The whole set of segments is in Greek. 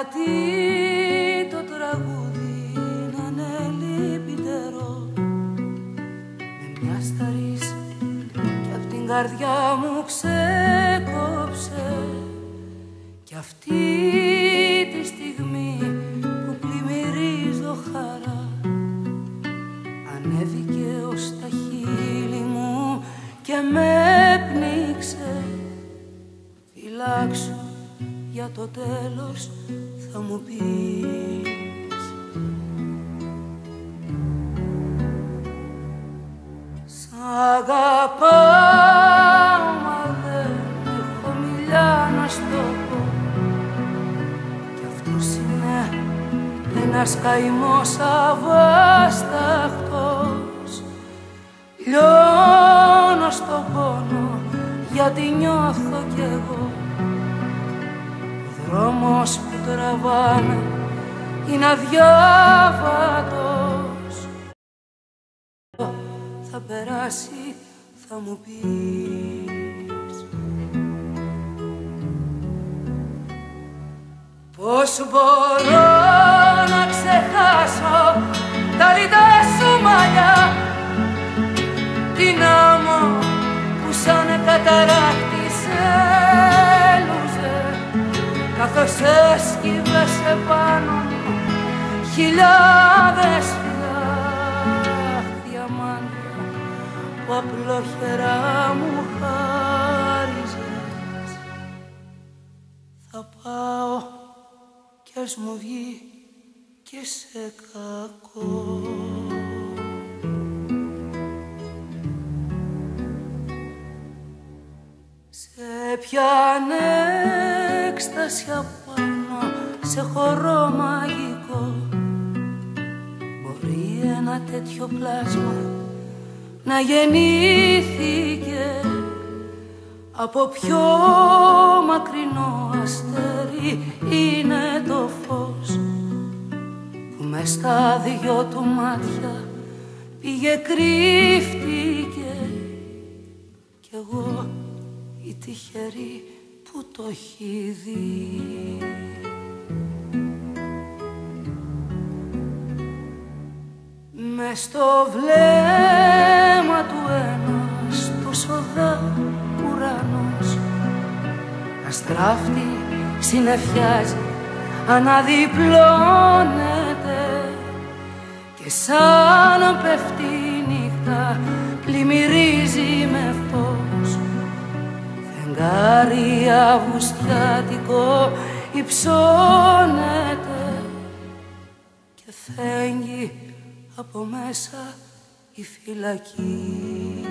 γιατί το τραγούδι να είναι λυπητερό. Με μια σταρής κι απ' την καρδιά μου ξεκόψε Κι αυτή τη στιγμή που πλημμυρίζω χαρά Ανέβηκε ως τα χείλη μου και με πνίξε. Φυλάξου για το τέλος θα μου πεις. Σ' αγαπάω μα δεν έχω μιλιά να στο πω. Κι αυτός είναι ένας καημός αβάσταχτος. Λιώνω στον πόνο γιατί νιώθω κι εγώ δρόμος που τραβάμε είναι αδιάβατος. Θα περάσει, θα μου πεις. Πώς μπορώ να ξεχάσω τα λιτά σου μαλλιά την άμμο που σαν καταράχτησε καθώς έσκυβες επάνω μου χιλιάδες φυλάχτια μάτια που απλόχερα μου χάριζες. Θα πάω κι ας μου βγει και σε κακό. Σε πιάνε έκσταση απάνω σε χορό μαγικό. Μπορεί ένα τέτοιο πλάσμα να γεννήθηκε από πιο μακρινό αστέρι είναι το φως που μες στα δυο του μάτια πήγε κρύφτηκε. Κι εγώ η τυχερή που το έχει δει. Μες στο βλέμμα του ένας τόσο δα ουρανός Αστράφτη συνεφιάζει αναδιπλώνεται και σαν πέφτει φεγγάρι αυγουστιάτικο υψώνεται και φέγγει από μέσα η φυλακή.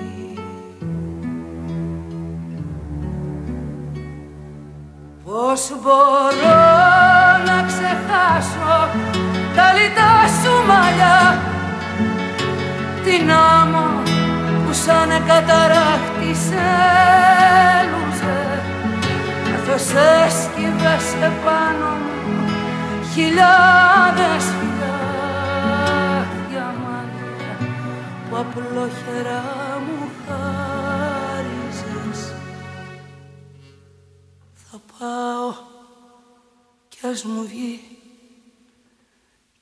Πώς μπορώ να ξεχάσω τα λιτά σου μαλλιά την άμμο που σαν καταράχτησε Ποιος έσκυβες επάνω μου χιλιάδες φιλιά μάτια που απλόχερα μου χάριζες. Θα πάω κι ας μου βγει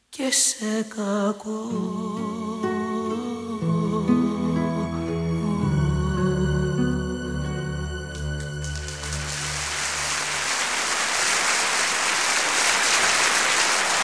και σε κακό